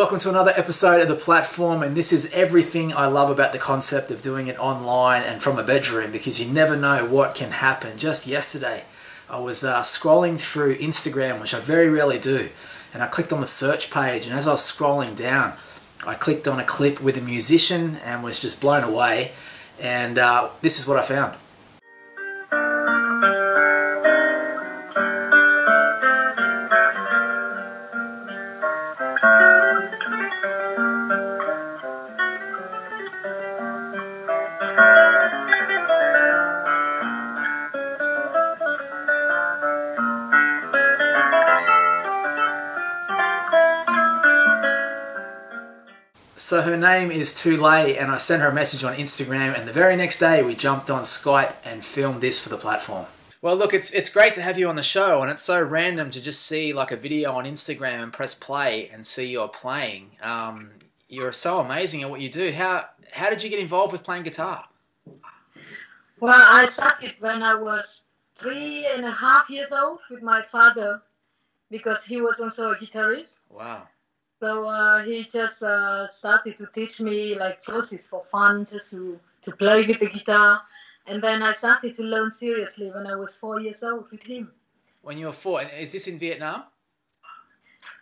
Welcome to another episode of The Platform, and this is everything I love about the concept of doing it online and from a bedroom because you never know what can happen. Just yesterday, I was uh, scrolling through Instagram, which I very rarely do, and I clicked on the search page, and as I was scrolling down, I clicked on a clip with a musician and was just blown away, and uh, this is what I found. So her name is Thu Le, and I sent her a message on Instagram, and the very next day we jumped on Skype and filmed this for the platform. Well, look, it's it's great to have you on the show, and it's so random to just see like a video on Instagram and press play and see you're playing. Um, you're so amazing at what you do. How how did you get involved with playing guitar? Well, I started when I was three and a half years old with my father because he was also a guitarist. Wow. So uh, he just uh, started to teach me like classes for fun, just to, to play with the guitar. And then I started to learn seriously when I was four years old with him. When you were four, is this in Vietnam?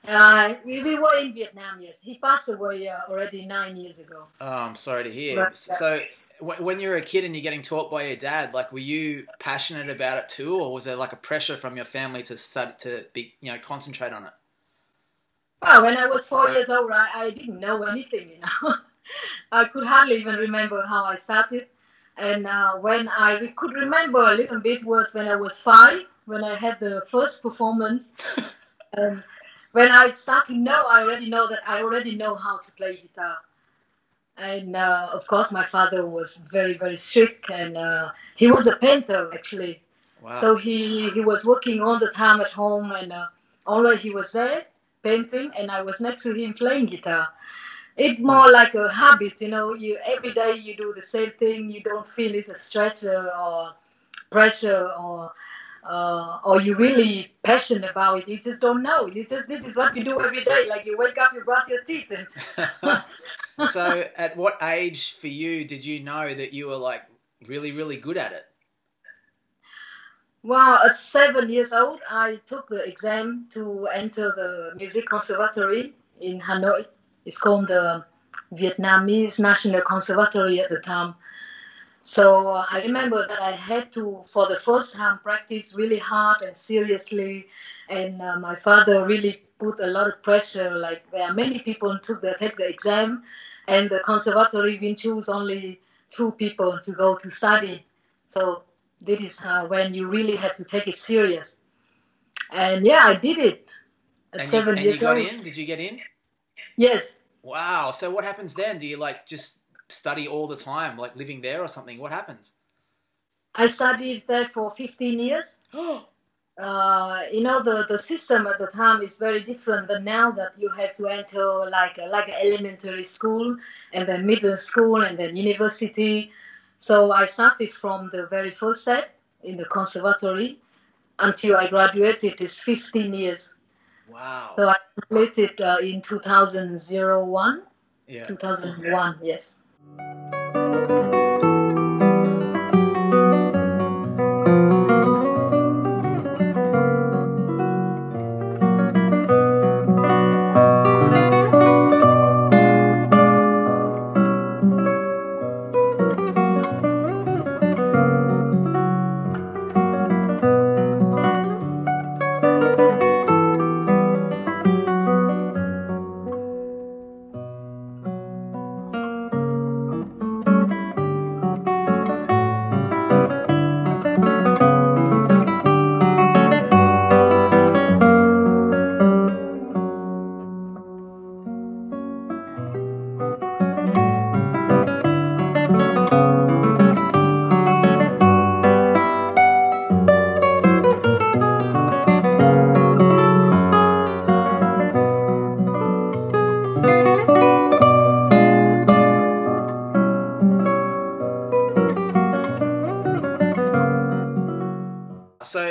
Uh, we, we were in Vietnam, yes. He passed away uh, already nine years ago. Oh, I'm sorry to hear. Right. So, when you were a kid and you're getting taught by your dad, like, were you passionate about it too, or was there like a pressure from your family to start to be, you know, concentrate on it? Well, when I was four years old, I, I didn't know anything, you know. I could hardly even remember how I started. And uh, when I could remember a little bit was when I was five, when I had the first performance. and when I started to know, I already know that I already know how to play guitar. And uh, of course, my father was very, very strict, and uh, he was a painter actually. Wow. So he, he was working all the time at home, and uh, always he was there painting and I was next to him playing guitar. It's more like a habit, you know. You every day you do the same thing. You don't feel it's a stretch or pressure or uh, or you really passionate about it. You just don't know. You just this is what you do every day. Like you wake up, you brush your teeth. And so, at what age for you did you know that you were like really, really good at it? Well, at seven years old, I took the exam to enter the music conservatory in Hanoi. It's called the Vietnamese National Conservatory at the time. So uh, I remember that I had to, for the first time, practice really hard and seriously. And uh, my father really put a lot of pressure. Like there are many people who took the take the exam, and the conservatory will choose only two people to go to study. So this is uh, when you really have to take it serious. And yeah, I did it at and seven you, years old. In? Did you get in? Yes. Wow. So what happens then? Do you like just study all the time, like living there or something? What happens? I studied there for 15 years. uh, you know, the, the system at the time is very different than now that you have to enter like a, like elementary school and then middle school and then university so I started from the very first set in the conservatory until I graduated is 15 years. Wow. So I completed uh, in 2001. Yeah. 2001, yes.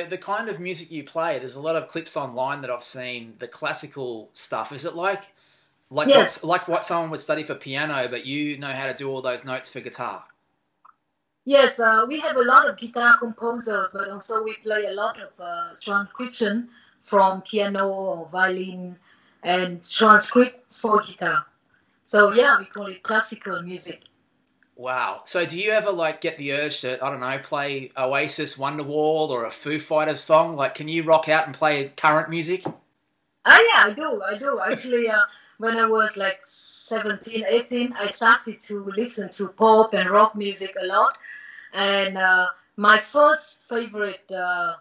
The kind of music you play, there's a lot of clips online that I've seen, the classical stuff. Is it like Like Yes. what, like what someone would study for piano, but you know how to do all those notes for guitar. Yes, uh, we have a lot of guitar composers, but also we play a lot of uh, transcription from piano or violin and transcript for guitar. So yeah, we call it classical music. Wow. So do you ever like get the urge to I don't know play Oasis, Wonderwall, or a Foo Fighters song? Like, can you rock out and play current music? Ah, yeah, I do. I do. Actually, uh, when I was like 17, 18, I started to listen to pop and rock music a lot. And uh, my first favorite uh,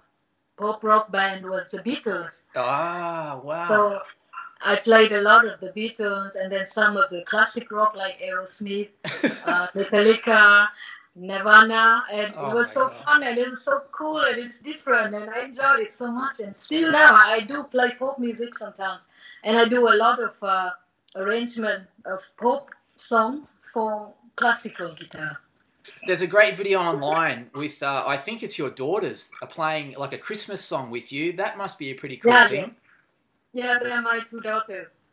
pop rock band was the Beatles. Ah, wow. So I played a lot of the Beatles and then some of the classic rock like Aerosmith, uh, Metallica, Nirvana, and Oh it was so God. fun and it was so cool and it's different and I enjoyed it so much. And still now I do play pop music sometimes, and I do a lot of uh, arrangement of pop songs for classical guitar. There's a great video online with uh, I think it's your daughters are playing like a Christmas song with you. That must be a pretty cool Yeah, thing. yes. Yeah, they are my two daughters.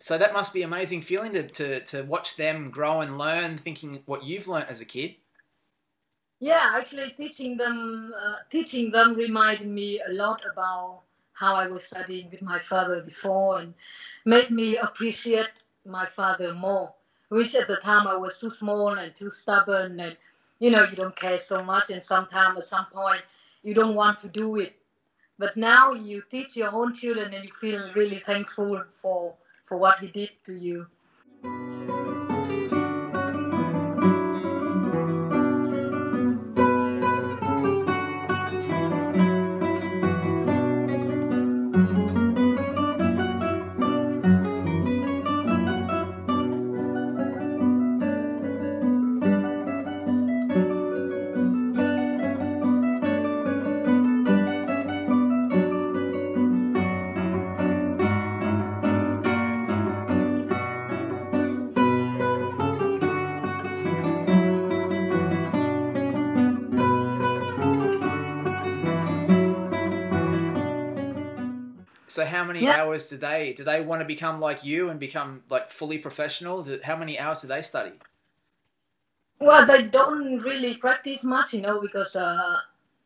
So that must be amazing feeling to, to, to watch them grow and learn, thinking what you've learnt as a kid. Yeah, actually, teaching them, uh, teaching them reminded me a lot about how I was studying with my father before, and made me appreciate my father more. Which at the time I was too small and too stubborn, and you know you don't care so much, and sometimes at some point you don't want to do it. But now you teach your own children, and you feel really thankful for for what he did to you. So how many Yeah. hours do they do they want to become like you and become like fully professional? How many hours do they study? Well, they don't really practice much, you know, because uh,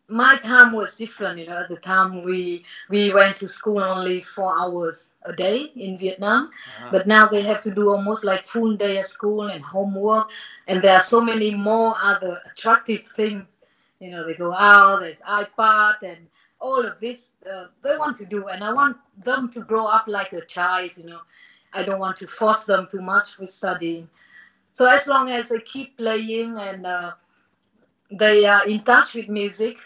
my time was different. You know, at the time we we went to school only four hours a day in Vietnam, Ah. but now they have to do almost like full day at school and homework, and there are so many more other attractive things. You know, they go out. There's iPad and all of this uh, they want to do, and I want them to grow up like a child. You know, I don't want to force them too much with studying. So as long as they keep playing and uh, they are in touch with music,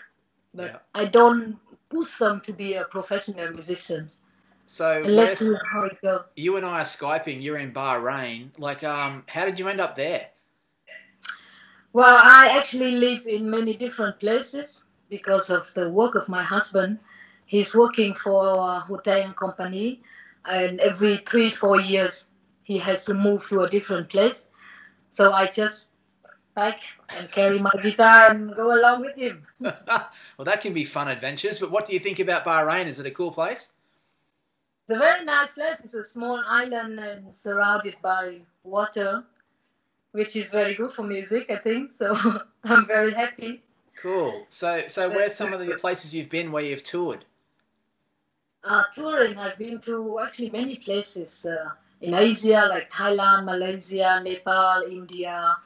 but Yeah. I don't push them to be a professional musicians. So where's- see how it goes. you and I are skyping. You're in Bahrain. Like, um, how did you end up there? Well, I actually live in many different places because of the work of my husband. He's working for a hotel and company, and every three, four years he has to move to a different place. So I just pack and carry my guitar and go along with him. well, that can be fun adventures. But what do you think about Bahrain? Is it a cool place? It's a very nice place. It's a small island and surrounded by water, which is very good for music, I think. So I'm very happy. Cool. So, so where's some of the places you've been where you've toured? Uh, touring, I've been to actually many places uh, in Asia, like Thailand, Malaysia, Nepal, India,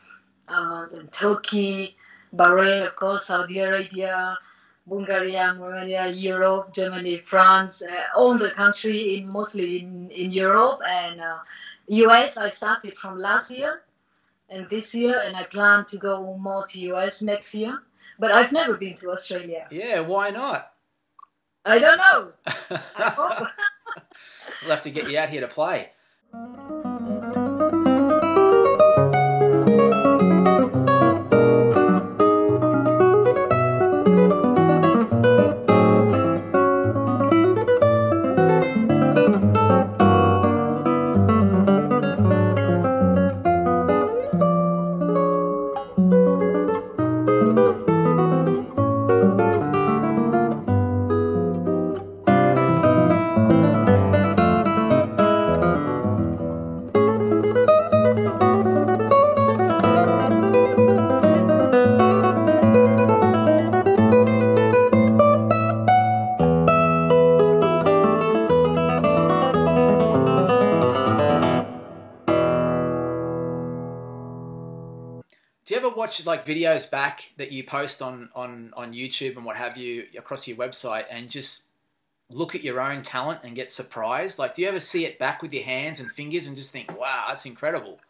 uh, then Turkey, Bahrain, of course, Saudi Arabia, Bulgaria, Romania, Europe, Germany, France, uh, all the country in mostly in, in Europe and uh, US. I started from last year and this year, and I plan to go more to US next year. But I've never been to Australia. Yeah, why not? I don't know. I hope. we'll have to get you out here to play. Ever watch like videos back that you post on on on YouTube and what have you across your website and just look at your own talent and get surprised? Like, do you ever see it back with your hands and fingers and just think, "Wow, that's incredible"?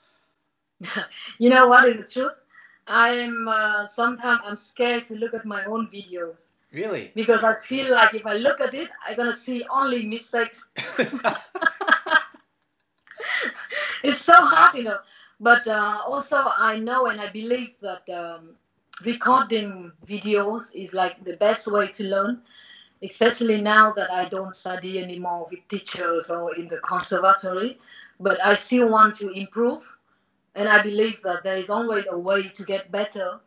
you know what is the truth? I am uh, sometimes I'm scared to look at my own videos. Really? Because I feel like if I look at it, I'm gonna see only mistakes. it's so hard, you know. But uh, also, I know and I believe that um, recording videos is like the best way to learn, especially now that I don't study anymore with teachers or in the conservatory. But I still want to improve and I believe that there is always a way to get better.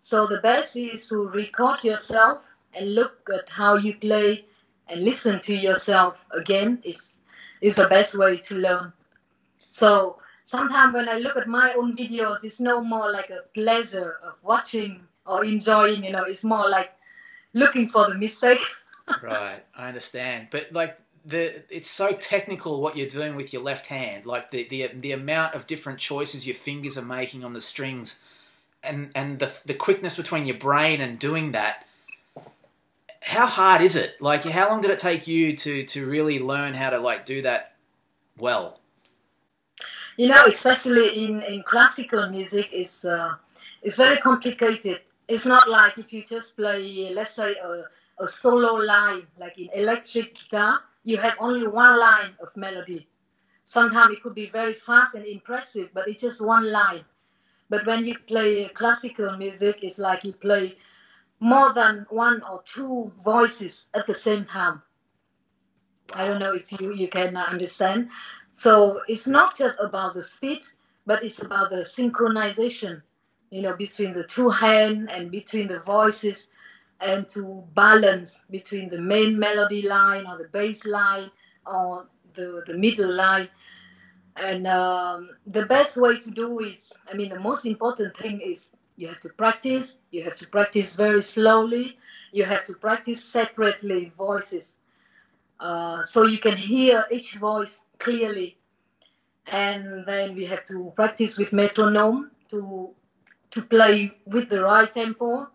So the best is to record yourself and look at how you play and listen to yourself again is is the best way to learn. So sometimes when I look at my own videos, it's no more like a pleasure of watching or enjoying, you know, it's more like looking for the mistake. right, I understand. But like the it's so technical what you're doing with your left hand like the the the amount of different choices your fingers are making on the strings and and the the quickness between your brain and doing that how hard is it like how long did it take you to to really learn how to like do that well you know especially in in classical music is uh it's very complicated it's not like if you just play let's say a, a solo line like in electric guitar you have only one line of melody. Sometimes it could be very fast and impressive, but it's just one line. But when you play classical music, it's like you play more than one or two voices at the same time. I don't know if you, you can understand. So it's not just about the speed, but it's about the synchronization, you know, between the two hands and between the voices and to balance between the main melody line or the bass line or the, the middle line. And um, the best way to do is, I mean, the most important thing is you have to practice, you have to practice very slowly, you have to practice separately voices. Uh, so you can hear each voice clearly. And then we have to practice with metronome to to play with the right tempo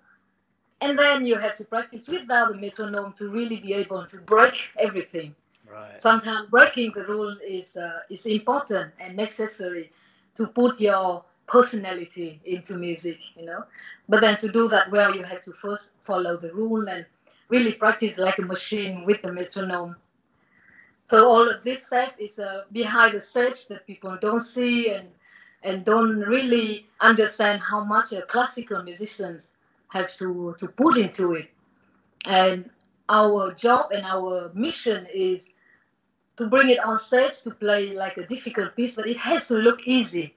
and then you have to practice without the metronome to really be able to break everything. Right. Sometimes breaking the rule is uh, is important and necessary to put your personality into music, you know. But then to do that well, you have to first follow the rule and really practice like a machine with the metronome. So all of this stuff is uh, behind the stage that people don't see and and don't really understand how much uh, classical musicians have to, to put into it. And our job and our mission is to bring it on stage to play like a difficult piece, but it has to look easy.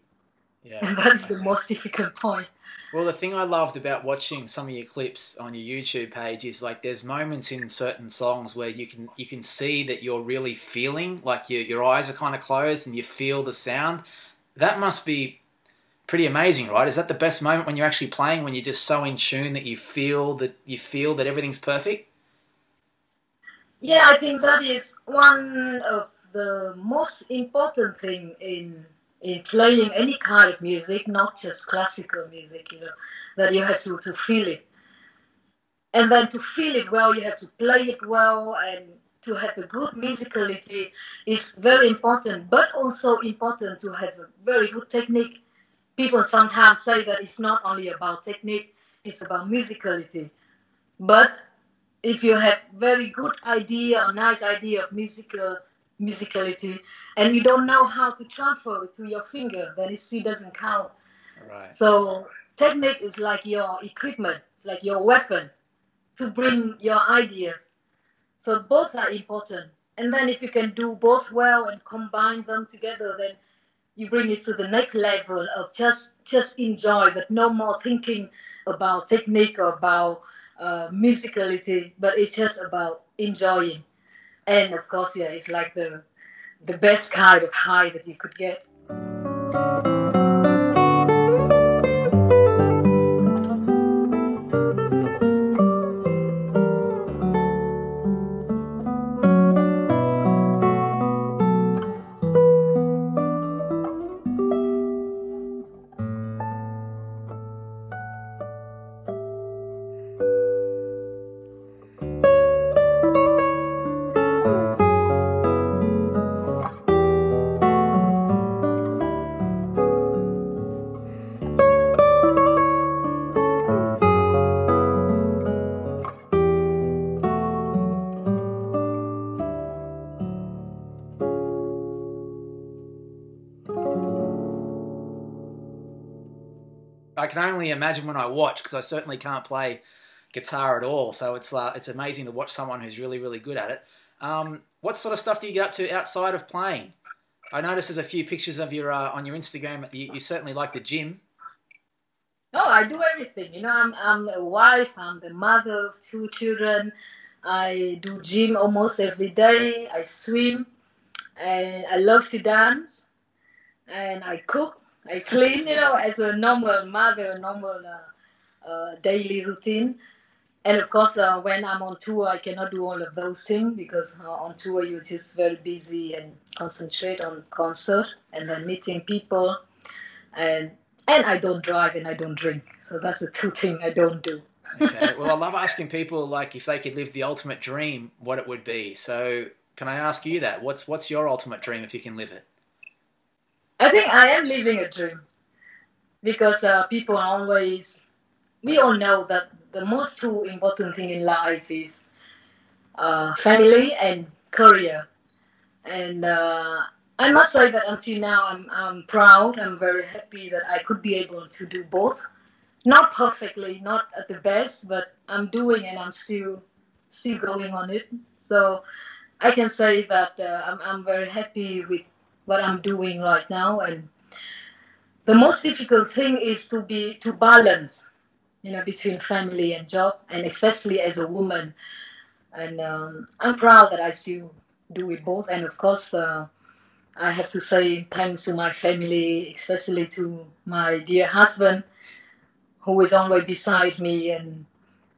Yeah, and that is the most difficult point. Well, the thing I loved about watching some of your clips on your YouTube page is like there's moments in certain songs where you can you can see that you're really feeling like your your eyes are kind of closed and you feel the sound. That must be pretty amazing, right? Is that the best moment when you're actually playing when you're just so in tune that you feel that you feel that everything's perfect? Yeah, I think that is one of the most important thing in Eh, playing any kind of music, not just classical music, you know, that you have to, to feel it. And then to feel it well, you have to play it well and to have a good musicality is very important, but also important to have a very good technique people sometimes say that it's not only about technique, it's about musicality. But if you have very good idea or nice idea of musical musicality and you don't know how to transfer it to your finger, then it still doesn't count. Right. So technique is like your equipment, it's like your weapon to bring your ideas. So both are important. And then if you can do both well and combine them together, then you bring it to the next level of just just enjoy, but no more thinking about technique or about uh, musicality, but it's just about enjoying. And of course, yeah, it's like the the best kind of high that you could get. Can only imagine when I watch because I certainly can't play guitar at all. So it's uh, it's amazing to watch someone who's really really good at it. Um, what sort of stuff do you get up to outside of playing? I noticed there's a few pictures of your uh, on your Instagram. You, you, certainly like the gym. Oh, I do everything. You know, I'm I'm a wife. I'm the mother of two children. I do gym almost every day. I swim, and I love to dance, and I cook. I clean. You know, as a normal mother, normal uh, uh, daily routine. And of course, uh, when I'm on tour, I cannot do all of those things because uh, on tour you're just very busy and concentrate on concert and then meeting people, and and I don't drive and I don't drink. So that's the two things I don't do. okay. Well, I love asking people like if they could live the ultimate dream, what it would be. So can I ask you that? What's what's your ultimate dream if you can live it? I think I am living a dream because uh, people are always we all know that the most two important thing in life is uh, family and career. And uh, I must say that until now, I'm, I'm proud. I'm very happy that I could be able to do both. Not perfectly, not at the best, but I'm doing and I'm still still going on it. So I can say that uh, I'm, I'm very happy with what I'm doing right now. And the most difficult thing is to be to balance you know, between family and job, and especially as a woman. And um, I'm proud that I still do it both. And of course, uh, I have to say thanks to my family, especially to my dear husband, who is always beside me and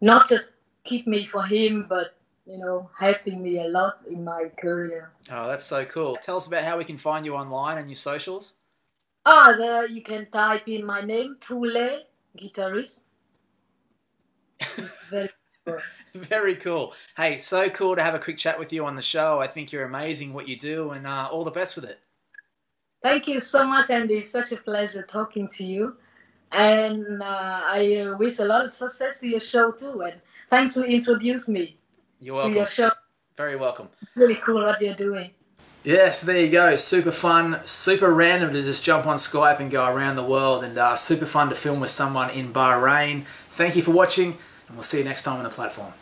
not just keep me for him, but you know, helping me a lot in my career. Oh, that's so cool. Tell us about how we can find you online and your socials. Ah, there you can type in my name, Thu Le, guitarist, very cool. very cool. Hey, so cool to have a quick chat with you on the show. I think you're amazing what you do, and uh, all the best with it. Thank you so much, Andy. It's such a pleasure talking to you. And uh, I uh, wish a lot of success to your show too. And thanks for introducing me you're welcome. to your show. Very welcome. Really cool what you're doing. Yes, there you go. Super fun, super random to just jump on Skype and go around the world, and uh, super fun to film with someone in Bahrain. Thank you for watching, and we'll see you next time on the platform.